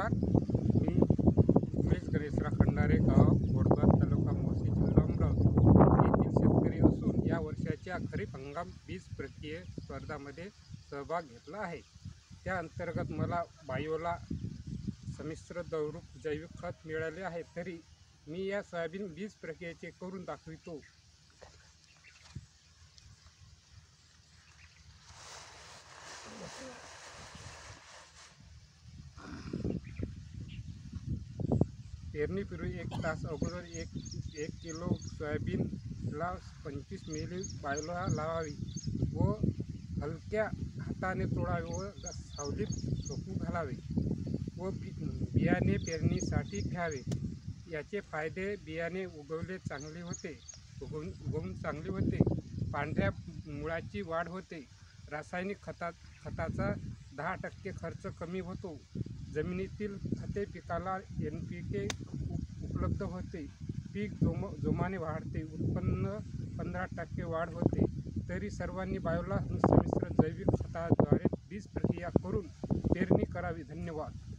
नमस्कार. मी सुरेश गणेशराव खंडारे गाव बोरगाव तालुका मोसी जिल्हा अमरावती. येथील शेतकरी असून या वर्षाच्या खरीप हंगाम वीज प्रक्रिये स्पर्धामध्ये सहभाग घेतला आहे. त्या अंतर्गत मला बायोला संमिश्र द्रवरूप जैविक खत मिळाले आहे. तरी मी या सोयाबीन वीज प्रक्रियेचे करून दाखवितो. पेरणीपूर्वी एक तास अगोदर एक एक किलो सोयाबीनला पंचवीस मिली बायला लावावी व हलक्या हाताने तोडावे व सावलीत सोपू घालावे व बि बियाणे पेरणीसाठी घ्यावे. याचे फायदे बियाणे उगवले चांगले होते उगवून उगवून चांगले होते. पांढऱ्या मुळाची वाढ होते. रासायनिक खतात खताचा दहा टक्के खर्च कमी होतो. जमिनीतील खते पिकाला एन पी के उपलब्ध होते. पीक जोम जोमाने वाढते. उत्पन्न पंधरा टक्के वाढ होते. तरी सर्वांनी बायोला संमिश्र जैविक खताद्वारे बीज प्रक्रिया करून पेरणी करावी. धन्यवाद.